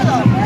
Hold on.